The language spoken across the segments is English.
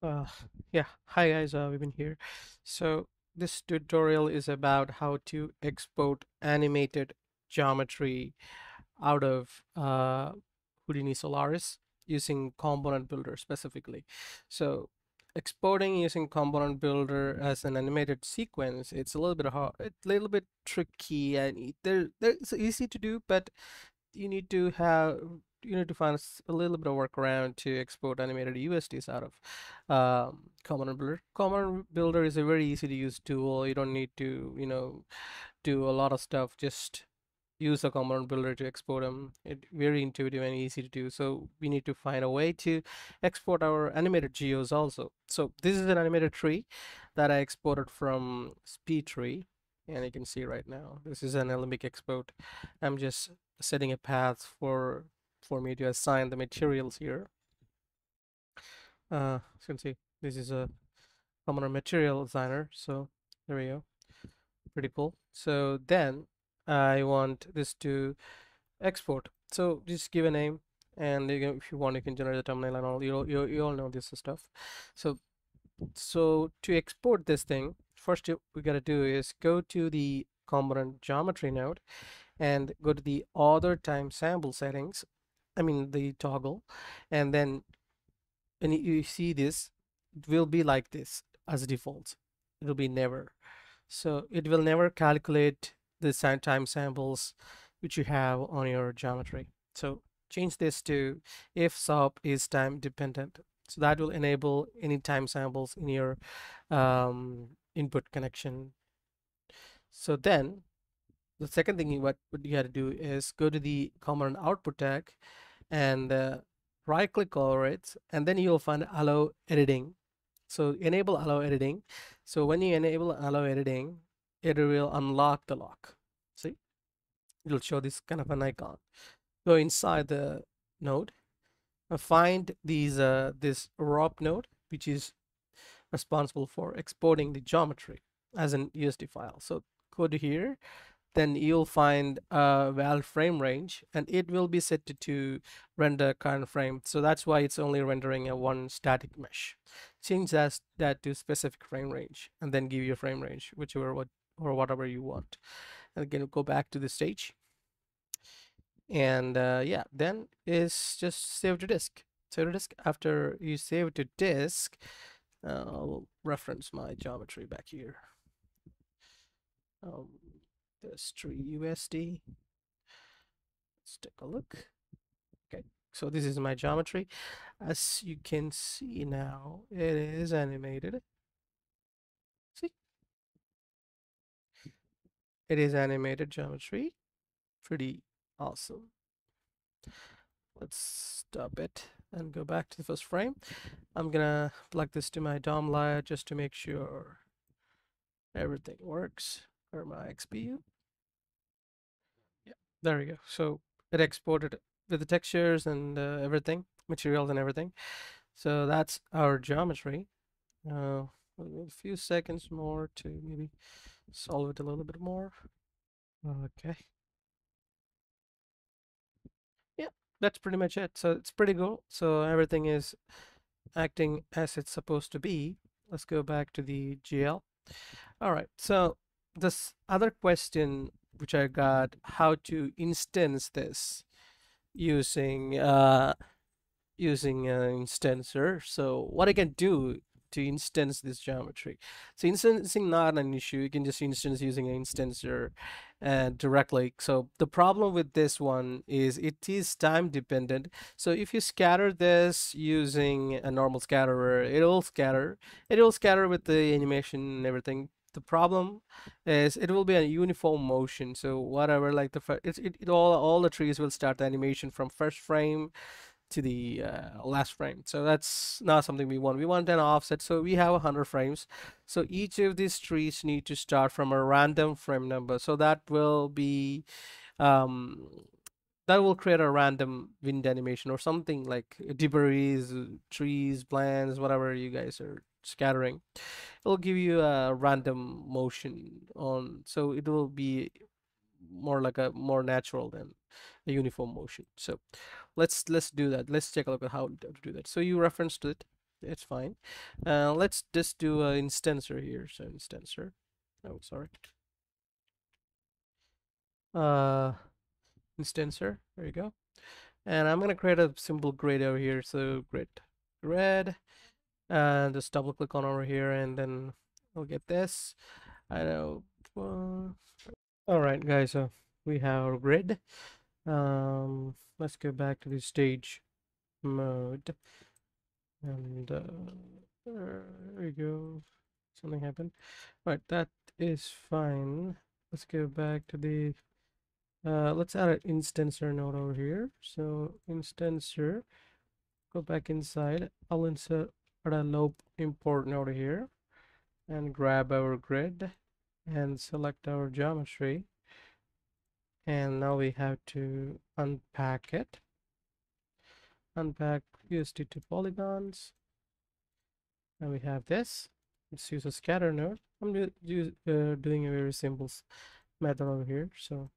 Uh, yeah, hi guys, uh, we've been here. So this tutorial is about how to export animated geometry out of uh, Houdini Solaris using Component Builder specifically. So exporting using Component Builder as an animated sequence, it's a little bit hard, it's a little bit tricky, and there it's easy to do, but you need to have you need to find a little bit of workaround to export animated USDs out of um, Component Builder. Component Builder is a very easy to use tool. You don't need to, you know, do a lot of stuff. Just use the Component Builder to export them. It very intuitive and easy to do. So we need to find a way to export our animated geos also. So this is an animated tree that I exported from SpeedTree. And you can see right now, this is an Alembic export. I'm just setting a path for for me to assign the materials here. Uh, as you can see, this is a commoner material designer. So there we go. Pretty cool. So then I want this to export. So just give a name, and you can, if you want, you can generate the thumbnail and all. You all, you, you all know this stuff. So so to export this thing, first we gotta do is go to the component geometry node and go to the other time sample settings I mean the toggle and then when you see this it will be like this as default. It will be never. So it will never calculate the time samples which you have on your geometry. So change this to if sub is time dependent. So that will enable any time samples in your um, input connection. So then the second thing you, what, what you got to do is go to the component output tag and uh, right click over it and then you'll find allow editing. So enable allow editing. So when you enable allow editing it will unlock the lock. See? It'll show this kind of an icon. Go inside the node find these uh, this ROP node which is responsible for exporting the geometry as an USD file. So go to here then you'll find a val frame range and it will be set to, to render current frame. So that's why it's only rendering a one static mesh. Change that, that to specific frame range and then give your frame range whichever what or whatever you want. And again go back to the stage. And uh, yeah then is just save to disk. Save to disk. After you save to disk uh, I'll reference my geometry back here. Um, this tree USD. Let's take a look. Okay, so this is my geometry. As you can see now, it is animated. See? It is animated geometry. Pretty awesome. Let's stop it and go back to the first frame. I'm gonna plug this to my DOM layer just to make sure everything works or my XPU. Yeah, there we go. So it exported with the textures and uh, everything, materials and everything. So that's our geometry. Uh, a few seconds more to maybe solve it a little bit more. Okay. Yeah, that's pretty much it. So it's pretty cool. So everything is acting as it's supposed to be. Let's go back to the GL. All right. So this other question which I got how to instance this using uh, using an instancer. So what I can do to instance this geometry. So instancing not an issue. You can just instance using an instancer and directly. So the problem with this one is it is time dependent. So if you scatter this using a normal scatterer, it will scatter. It will scatter with the animation and everything the problem is it will be a uniform motion so whatever like the it, it, it all all the trees will start the animation from first frame to the uh, last frame. So that's not something we want. We want an offset so we have 100 frames. So each of these trees need to start from a random frame number. So that will be um, that will create a random wind animation or something like debris trees plants whatever you guys are scattering it'll give you a random motion on so it will be more like a more natural than a uniform motion so let's let's do that let's take a look at how to do that so you referenced it it's fine. Uh, let's just do an instancer here. So instancer. Oh, sorry. Uh, instancer. There you go. And I'm gonna create a simple grid over here. So grid, grid, and just double click on over here, and then we'll get this. I know. Uh, all right, guys. So we have our grid. Um, let's go back to the stage mode and uh, there we go something happened right that is fine let's go back to the uh, let's add an instancer node over here so instancer go back inside I'll insert a LOP import node here and grab our grid and select our geometry. And now we have to unpack it. Unpack USD to polygons. And we have this. Let's use a scatter node. I'm uh, doing a very simple method over here so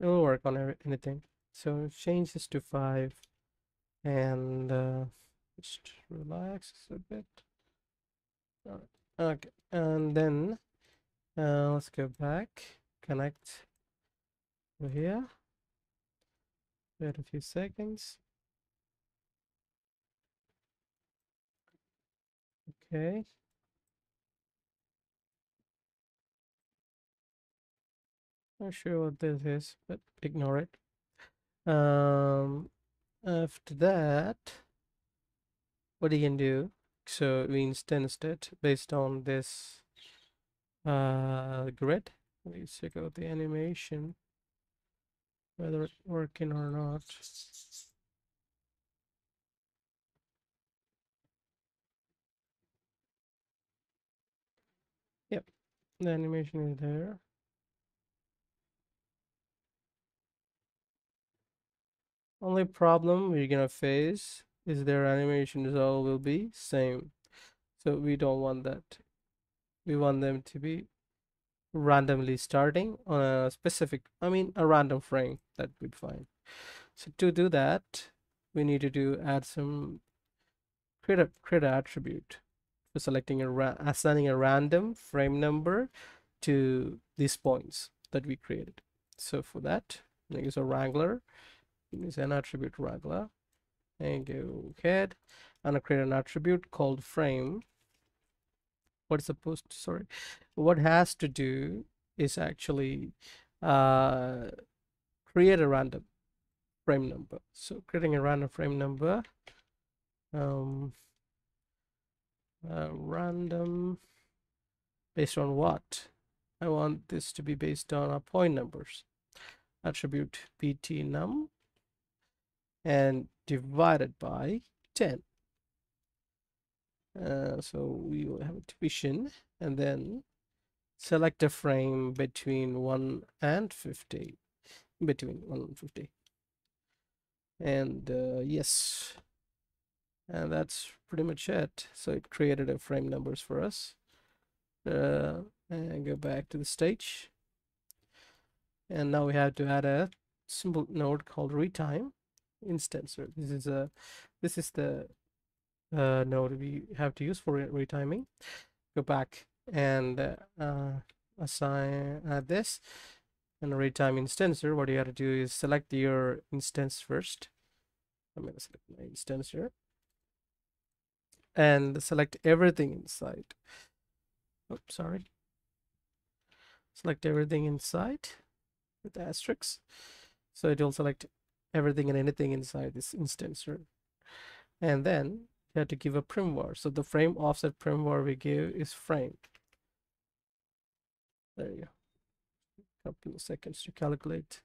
it will work on anything. So change this to 5 and uh, just relax a bit. Okay and then uh, let's go back. Connect over here. Wait a few seconds. Okay. Not sure what this is, but ignore it. Um, after that, what you can do, so we instanced it based on this uh, grid. Let's check out the animation, whether it's working or not. Yep, the animation is there only problem we're gonna face is their animation all will be same. So we don't want that. We want them to be randomly starting on a specific i mean a random frame that be fine. So to do that we need to do add some create a create an attribute for selecting a assigning a random frame number to these points that we created. So for that, use a wrangler, use an attribute wrangler, and go ahead and create an attribute called frame. What's supposed to, sorry, what has to do is actually uh, create a random frame number. So creating a random frame number, um, uh, random based on what I want this to be based on our point numbers attribute pt num and divided by 10 uh, so we will have a division and then select a frame between 1 and 50 between 1 and 50 and uh, yes. And that's pretty much it. So it created a frame numbers for us. Uh, and go back to the stage. And now we have to add a simple node called retime instancer this is a this is the uh, node we have to use for retiming go back and uh, assign add this and a retime instancer what you have to do is select your instance first I'm going to select my instancer and select everything inside. Oops, sorry. Select everything inside with the asterisks. So it will select everything and anything inside this instance. And then you have to give a primvar. So the frame offset primvar we give is frame. There you go. Couple of seconds to calculate.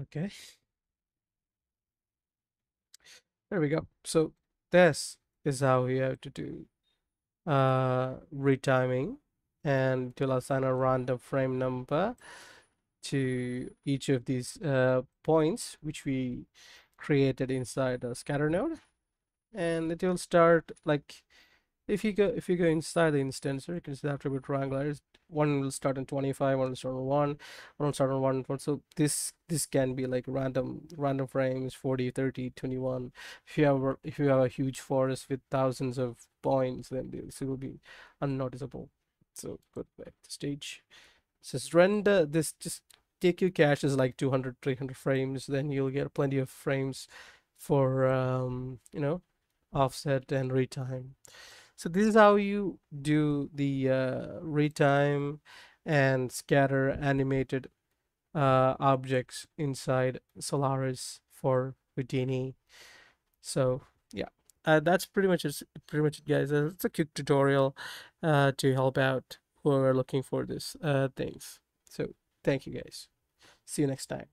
Okay. There we go. So this is how we have to do uh, retiming and to assign a random frame number to each of these uh, points which we created inside a scatter node. And it will start like if you go if you go inside the instance you can see the attribute wrangler one will start on 25 one will start on 1 one will start on 1 so this this can be like random random frames 40 30 21 if you have if you have a huge forest with thousands of points then this will be unnoticeable so go back to stage it says render this just TQ cache is like 200 300 frames then you'll get plenty of frames for um, you know offset and retime so this is how you do the uh, retime and scatter animated uh, objects inside Solaris for Houdini. So uh, that's pretty much it, pretty much it, guys. Uh, it's a quick tutorial uh, to help out who are looking for this uh, things. So thank you guys. See you next time.